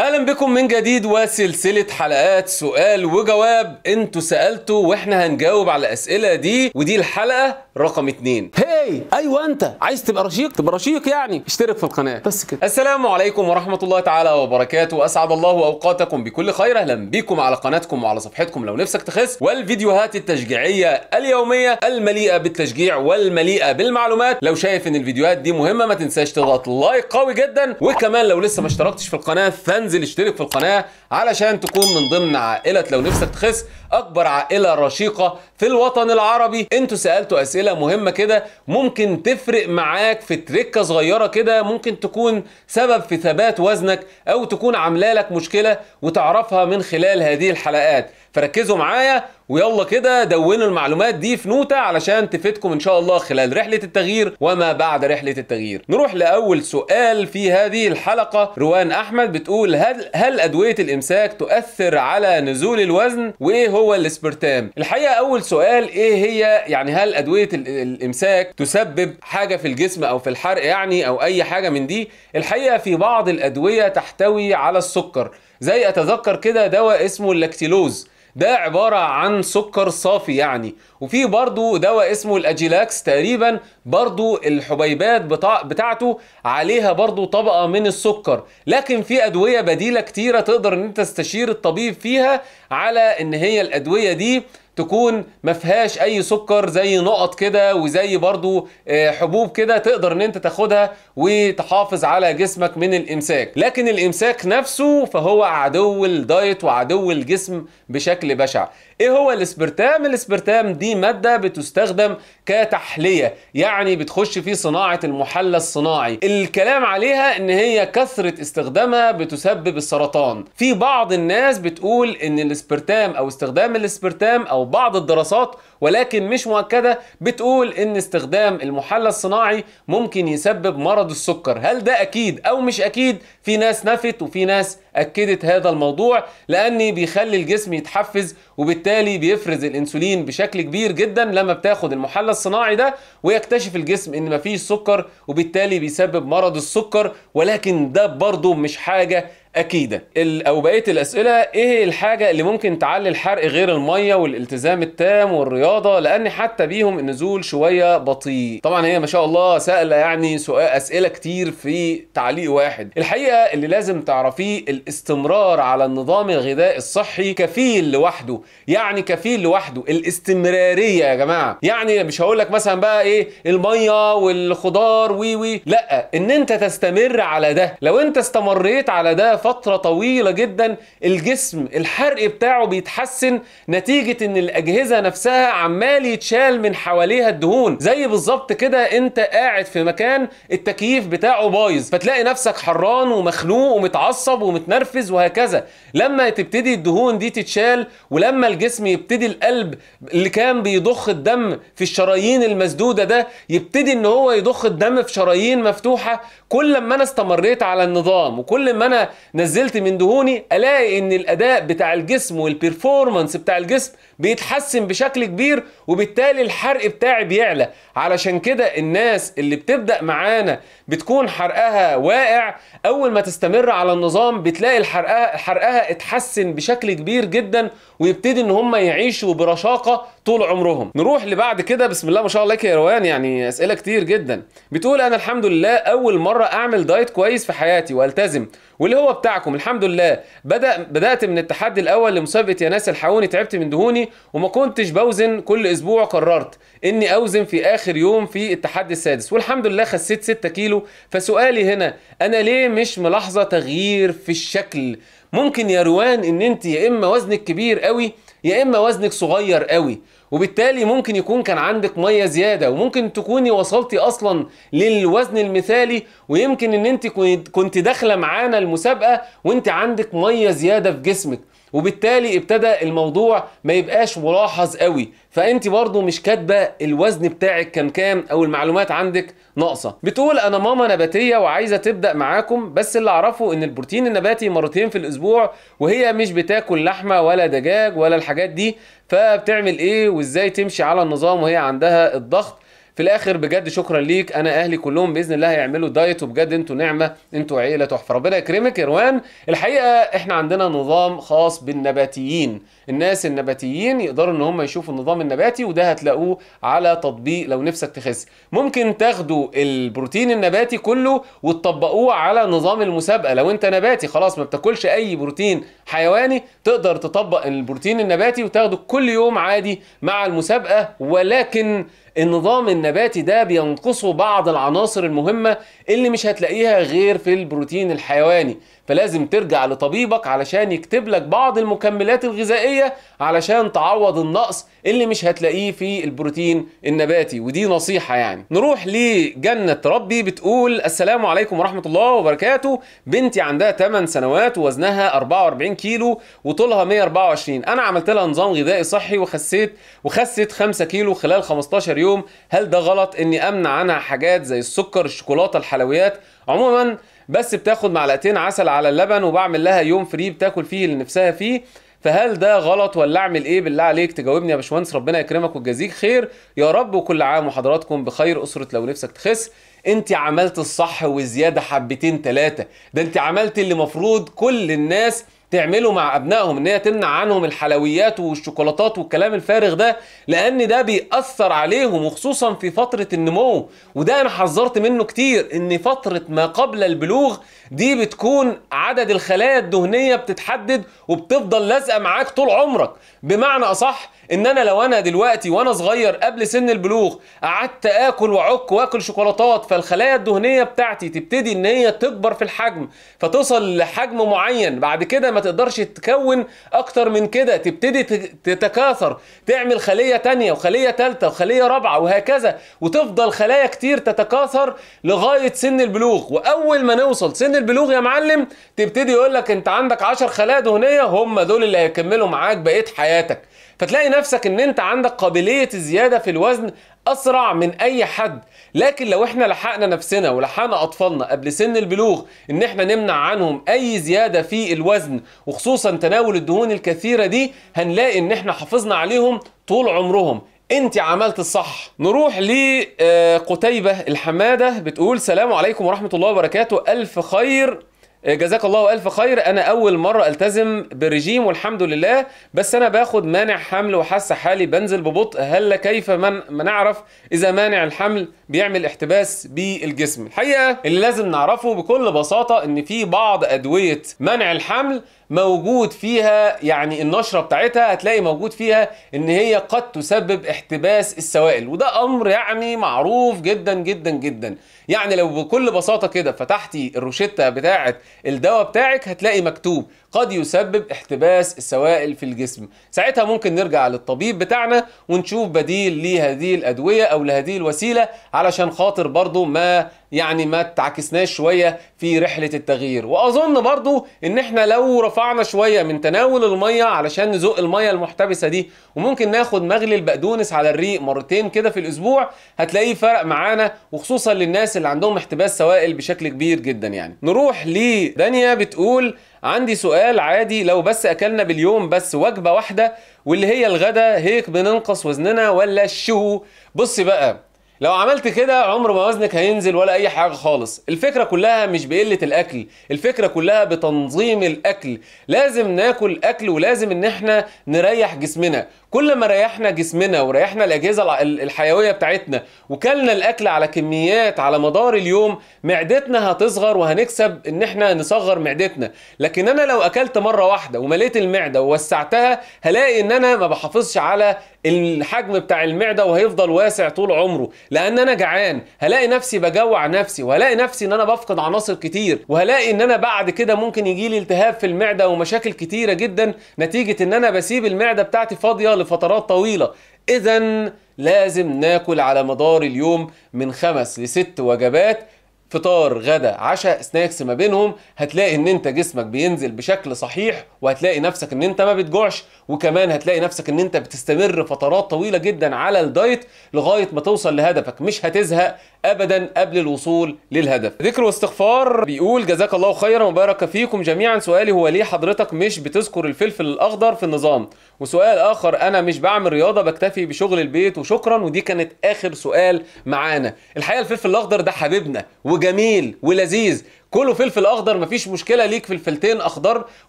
أهلا بكم من جديد وسلسلة حلقات سؤال وجواب. أنتوا سألتوا وإحنا هنجاوب على الأسئلة دي ودي الحلقة رقم اتنين. هاي أيوه أنت. عايز تبقى رشيق؟ تبقى رشيق يعني. اشترك في القناة. بس كده. السلام عليكم ورحمة الله تعالى وبركاته. أسعد الله أوقاتكم بكل خير. أهلا بكم على قناتكم وعلى صفحتكم لو نفسك تخس. والفيديوهات التشجيعية اليومية المليئة بالتشجيع والمليئة بالمعلومات. لو شايف إن الفيديوهات دي مهمة ما تنساش تضغط لايك قوي جدا. وكمان لو لسه ما اشتركتش في القناة فانزل اشترك في القناة علشان تكون من ضمن عائلة لو نفسك تخس. أكبر عائلة رشيقة في الوطن العربي. إنتوا سألتوا أسئلة مهمة كده ممكن تفرق معاك في تركة صغيرة كده ممكن تكون سبب في ثبات وزنك أو تكون عاملة لك مشكلة وتعرفها من خلال هذه الحلقات. فركزوا معايا ويلا كده دونوا المعلومات دي في نوتة علشان تفيدكم إن شاء الله خلال رحلة التغيير وما بعد رحلة التغيير. نروح لأول سؤال في هذه الحلقة. روان أحمد بتقول هل, هل أدوية الإمساك تؤثر على نزول الوزن؟ وإيه هو الإسبرتام؟ الحقيقة أول سؤال إيه هي؟ يعني هل أدوية ال- الإمساك تسبب حاجة في الجسم أو في الحرق يعني أو أي حاجة من دي؟ الحقيقة في بعض الأدوية تحتوي على السكر. زي أتذكر كده دواء اسمه اللاكتيلوز ده عبارة عن سكر صافي يعني. وفي برضو دواء اسمه الأجيلاكس تقريبا برضو الحبيبات بتاع بتاعته عليها برضو طبقة من السكر. لكن في أدوية بديلة كتيرة تقدر إن أنت تستشير الطبيب فيها على إن هي الأدوية دي تكون ما فيهاش أي سكر زي نقط كده وزي برضو آه، حبوب كده تقدر إن أنت تاخدها وتحافظ على جسمك من الإمساك. لكن الإمساك نفسه فهو عدو الدايت وعدو الجسم بشكل بشع. إيه هو الإسبرتام؟ الإسبرتام دي مادة بتستخدم كتحلية يعني بتخش في صناعة المحلى الصناعي. الكلام عليها إن هي كثرة استخدامها بتسبب السرطان. في بعض الناس بتقول إن الاسبرتام أو استخدام الاسبرتام أو بعض الدراسات ولكن مش مؤكدة بتقول إن استخدام المحلى الصناعي ممكن يسبب مرض السكر. هل ده أكيد أو مش أكيد؟ في ناس نفت وفي ناس أكدت هذا الموضوع لأن بيخلي الجسم يتحفز وبالتالي بيفرز الإنسولين بشكل كبير جدا لما بتاخد المحلى الصناعي ده ويكتشف الجسم إن مفيش سكر وبالتالي بيسبب مرض السكر ولكن ده برضه مش حاجة اكيده أو بقية الأسئلة إيه الحاجة اللي ممكن تعلي الحرق غير المية والالتزام التام والرياضة؟ لأن حتى بيهم النزول شوية بطيء. طبعا هي ما شاء الله سائله يعني سؤال أسئلة كتير في تعليق واحد. الحقيقة اللي لازم تعرفيه الاستمرار على النظام الغذائي الصحي كفيل لوحده. يعني كفيل لوحده. الاستمرارية يا جماعة. يعني مش هقول لك مثلا بقى إيه المية والخضار وي وي. لأ إن أنت تستمر على ده. لو أنت استمريت على ده فترة طويلة جدا الجسم الحرق بتاعه بيتحسن نتيجة إن الأجهزة نفسها عمال يتشال من حواليها الدهون. زي بالظبط كده أنت قاعد في مكان التكييف بتاعه بايظ فتلاقي نفسك حران ومخنوق ومتعصب ومتنرفز وهكذا. لما تبتدي الدهون دي تتشال ولما الجسم يبتدي القلب اللي كان بيضخ الدم في الشرايين المسدودة ده يبتدي إن هو يضخ الدم في شرايين مفتوحة كل ما أنا استمريت على النظام وكل ما أنا نزلت من دهوني ألاقي إن الأداء بتاع الجسم والبرفورمانس بتاع الجسم بيتحسن بشكل كبير وبالتالي الحرق بتاعي بيعلى. علشان كده الناس اللي بتبدأ معانا بتكون حرقها واقع. أول ما تستمر على النظام بتلاقي الحرقها حرقها اتحسن بشكل كبير جدا ويبتدي إن هم يعيشوا برشاقة طول عمرهم. نروح لبعد كده بسم الله ما شاء الله يا روان يعني أسئلة كتير جدا. بتقول أنا الحمد لله أول مرة أعمل دايت كويس في حياتي وألتزم واللي هو بتاعكم. الحمد لله. بدا بدأت من التحدي الأول لمسابقة يا ناس الحقوني. تعبت من دهوني وما كنتش بوزن كل أسبوع قررت إني أوزن في آخر يوم في التحدي السادس. والحمد لله خسيت 6 كيلو. فسؤالي هنا أنا ليه مش ملاحظة تغيير في الشكل ممكن يا روان إن أنت يا إما وزنك كبير قوي يا إما وزنك صغير قوي. وبالتالي ممكن يكون كان عندك مية زيادة وممكن تكوني وصلتي أصلا للوزن المثالي ويمكن إن أنت كنت- داخلة معانا المسابقة وأنت عندك مية زيادة في جسمك. وبالتالي ابتدى الموضوع ما يبقاش ملاحظ قوي. فأنت برضو مش كاتبة الوزن بتاعك كان كام أو المعلومات عندك ناقصة. بتقول أنا ماما نباتية وعايزة تبدأ معاكم بس اللي أعرفه إن البروتين النباتي مرتين في الأسبوع وهي مش بتاكل لحمة ولا دجاج ولا الحاجات دي. فبتعمل إيه؟ وإزاي تمشي على النظام وهي عندها الضغط؟ في الآخر بجد شكرا ليك. أنا أهلي كلهم باذن الله هيعملوا دايت وبجد أنتوا نعمة أنتوا عيلة تحفة. ربنا يكرمك يا روان. الحقيقة إحنا عندنا نظام خاص بالنباتيين. الناس النباتيين يقدروا ان هم يشوفوا النظام النباتي وده هتلاقوه على تطبيق لو نفسك تخس. ممكن تاخدوا البروتين النباتي كله وتطبقوه على نظام المسابقة. لو انت نباتي خلاص ما بتاكلش اي بروتين حيواني تقدر تطبق البروتين النباتي وتاخده كل يوم عادي مع المسابقة. ولكن النظام النباتي ده بينقصه بعض العناصر المهمة اللي مش هتلاقيها غير في البروتين الحيواني. فلازم ترجع لطبيبك علشان يكتب لك بعض المكملات الغذائية علشان تعوض النقص اللي مش هتلاقيه في البروتين النباتي. ودي نصيحة يعني. نروح لجنة ربي بتقول السلام عليكم ورحمة الله وبركاته. بنتي عندها 8 سنوات ووزنها 44 كيلو وطولها 124 أنا عملت لها نظام غذائي صحي وخسيت وخست 5 كيلو خلال 15 يوم هل ده غلط؟ إني أمنع عنها حاجات زي السكر الشوكولاتة الحلويات. عموما بس بتاخد معلقتين عسل على اللبن وبعمل لها يوم فري بتاكل فيه اللي نفسها فيه. فهل ده غلط ولا أعمل إيه؟ بالله عليك تجاوبني يا باشمهندس. ربنا يكرمك ويجازيك خير. يا رب وكل عام وحضراتكم بخير. أسرة لو نفسك تخس. أنت عملت الصح وزيادة حبتين ثلاثة ده أنت عملت اللي مفروض. كل الناس تعمله مع أبنائهم إن هي تمنع عنهم الحلويات والشوكولاتات والكلام الفارغ ده لأن ده بيأثر عليهم وخصوصا في فترة النمو. وده أنا حذرت منه كتير إن فترة ما قبل البلوغ دي بتكون عدد الخلايا الدهنية بتتحدد وبتفضل لازقة معاك طول عمرك. بمعنى أصح إن أنا لو أنا دلوقتي وأنا صغير قبل سن البلوغ قعدت آكل وأعك وآكل شوكولاتات فالخلايا الدهنية بتاعتي تبتدي إن هي تكبر في الحجم فتوصل لحجم معين. بعد كده ما تقدرش تكون أكتر من كده. تبتدي تتكاثر تعمل خلية تانية وخلية تالتة وخلية رابعة وهكذا وتفضل خلايا كتير تتكاثر لغاية سن البلوغ. وأول ما نوصل سن البلوغ يا معلم تبتدي يقول لك أنت عندك 10 خلايا دهنية هم دول اللي هيكملوا معاك بقية حياتك. فتلاقي نفسك إن أنت عندك قابلية الزياده في الوزن أسرع من أي حد. لكن لو إحنا لحقنا نفسنا ولحقنا أطفالنا قبل سن البلوغ إن إحنا نمنع عنهم أي زيادة في الوزن وخصوصا تناول الدهون الكثيرة دي هنلاقي إن إحنا حافظنا عليهم طول عمرهم. أنت عملت الصح. نروح لقتيبة الحمادة بتقول سلام عليكم ورحمة الله وبركاته. ألف خير. جزاك الله ألف خير. أنا أول مرة ألتزم برجيم والحمد لله. بس أنا باخد مانع حمل وحاسة حالي. بنزل ببطء. هل كيف من ما نعرف إذا مانع الحمل بيعمل احتباس بالجسم. الحقيقة اللي لازم نعرفه بكل بساطة إن في بعض أدوية منع الحمل موجود فيها يعني النشرة بتاعتها هتلاقي موجود فيها إن هي قد تسبب احتباس السوائل. وده أمر يعني معروف جدا جدا جدا. يعني لو بكل بساطة كده فتحتي الروشتة بتاعة الدواء بتاعك هتلاقي مكتوب. قد يسبب احتباس السوائل في الجسم. ساعتها ممكن نرجع للطبيب بتاعنا ونشوف بديل لهذه الأدوية أو لهذه الوسيلة علشان خاطر برضو ما يعني ما تعكسناش شوية في رحلة التغيير. وأظن برضو إن إحنا لو رفعنا شوية من تناول المية علشان نزق المية المحتبسة دي وممكن ناخد مغلي البقدونس على الريق مرتين كده في الأسبوع هتلاقيه فرق معانا وخصوصا للناس اللي عندهم احتباس سوائل بشكل كبير جدا يعني. نروح لدانيا بتقول عندي سؤال عادي لو بس أكلنا باليوم بس وجبة واحدة واللي هي الغدا هيك بننقص وزننا ولا شو؟ بصي بقى لو عملت كده عمر ما وزنك هينزل ولا أي حاجة خالص. الفكرة كلها مش بقلة الأكل الفكرة كلها بتنظيم الأكل. لازم ناكل أكل ولازم إن إحنا نريح جسمنا. كل ما ريحنا جسمنا وريحنا الأجهزة الحيوية بتاعتنا وكلنا الأكل على كميات على مدار اليوم معدتنا هتصغر وهنكسب إن إحنا نصغر معدتنا. لكن أنا لو أكلت مرة واحدة ومليت المعدة ووسعتها هلاقي إن أنا ما بحافظش على الحجم بتاع المعدة وهيفضل واسع طول عمره. لأن أنا جعان هلاقي نفسي بجوع نفسي وهلاقي نفسي إن أنا بفقد عناصر كتير. وهلاقي إن أنا بعد كده ممكن يجي لي التهاب في المعدة ومشاكل كتيرة جدا نتيجة إن أنا بسيب المعدة بتاعتي فاضية لفترات طويلة. اذا لازم ناكل على مدار اليوم من خمس لست وجبات فطار غدا عشاء سناكس ما بينهم هتلاقي إن أنت جسمك بينزل بشكل صحيح وهتلاقي نفسك إن أنت ما بتجوعش وكمان هتلاقي نفسك إن أنت بتستمر فترات طويلة جدا على الدايت لغاية ما توصل لهدفك. مش هتزهق ابدا قبل الوصول للهدف. ذكر واستغفار بيقول جزاك الله خيرا وبارك فيكم جميعا. سؤالي هو ليه حضرتك مش بتذكر الفلفل الأخضر في النظام؟ وسؤال آخر أنا مش بعمل رياضة بكتفي بشغل البيت وشكرا. ودي كانت آخر سؤال معانا. الحقيقة الفلفل الأخضر ده حبيبنا وجميل ولذيذ. كله فلفل أخضر مفيش مشكلة ليك فلفلتين أخضر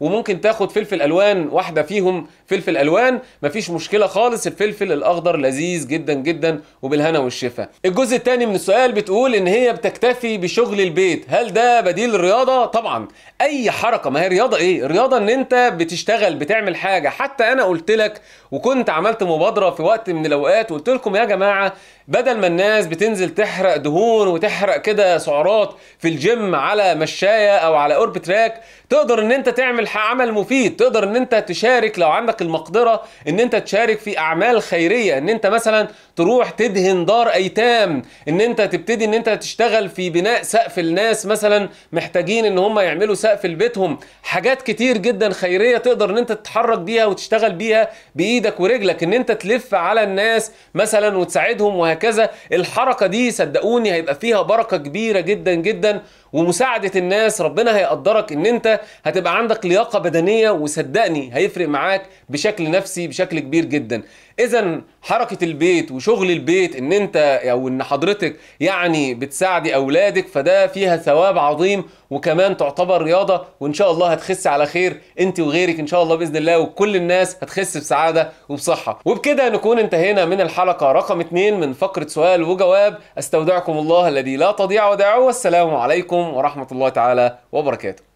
وممكن تاخد فلفل ألوان واحدة فيهم فلفل ألوان مفيش مشكلة خالص الفلفل الأخضر لذيذ جدا جدا وبالهنا والشفا. الجزء الثاني من السؤال بتقول إن هي بتكتفي بشغل البيت هل ده بديل الرياضه طبعا. أي حركة ما هي رياضه إيه؟ الرياضة إن أنت بتشتغل بتعمل حاجة. حتى أنا قلت لك وكنت عملت مبادرة في وقت من الأوقات وقلت لكم يا جماعة بدل ما الناس بتنزل تحرق دهون وتحرق كده سعرات في الجيم على مشاية أو على orbitrack تقدر إن أنت تعمل عمل مفيد تقدر إن أنت تشارك لو عندك المقدرة إن أنت تشارك في أعمال خيرية إن أنت مثلا تروح تدهن دار أيتام إن أنت تبتدي إن أنت تشتغل في بناء سقف الناس مثلا محتاجين إن هم يعملوا سقف لبيتهم. حاجات كتير جدا خيرية تقدر إن أنت تتحرك بيها وتشتغل بيها بإيدك ورجلك إن أنت تلف على الناس مثلا وتساعدهم وهكذا. الحركة دي صدقوني هيبقى فيها بركة كبيرة جدا جدا ومساعدة الناس. ربنا هيقدرك إن أنت هتبقى عندك لياقة بدنية وصدقني هيفرق معاك بشكل نفسي بشكل كبير جدا. اذا حركة البيت وشغل البيت إن أنت أو إن حضرتك يعني بتساعدي أولادك فده فيها ثواب عظيم وكمان تعتبر رياضة وإن شاء الله هتخس على خير أنت وغيرك إن شاء الله بإذن الله وكل الناس هتخس بسعادة وبصحة. وبكده نكون انتهينا من الحلقة. رقم اتنين من فقرة سؤال وجواب أستودعكم الله الذي لا تضيع ودائعه والسلام عليكم ورحمة الله تعالى وبركاته.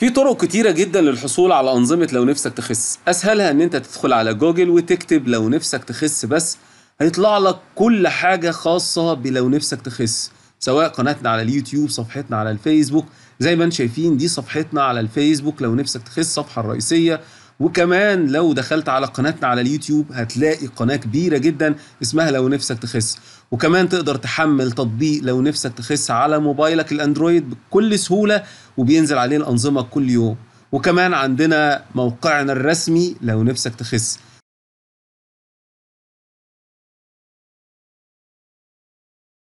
في طرق كتيرة جدا للحصول على أنظمة لو نفسك تخس. أسهلها إن أنت تدخل على جوجل وتكتب لو نفسك تخس بس. هيطلع لك كل حاجة خاصة بلو نفسك تخس. سواء قناتنا على اليوتيوب صفحتنا على الفيسبوك. زي ما أنتم شايفين دي صفحتنا على الفيسبوك لو نفسك تخس الصفحة الرئيسية. وكمان لو دخلت على قناتنا على اليوتيوب هتلاقي قناة كبيرة جدا اسمها لو نفسك تخس. وكمان تقدر تحمل تطبيق لو نفسك تخس على موبايلك الأندرويد بكل سهولة وبينزل عليه الأنظمة كل يوم. وكمان عندنا موقعنا الرسمي لو نفسك تخس.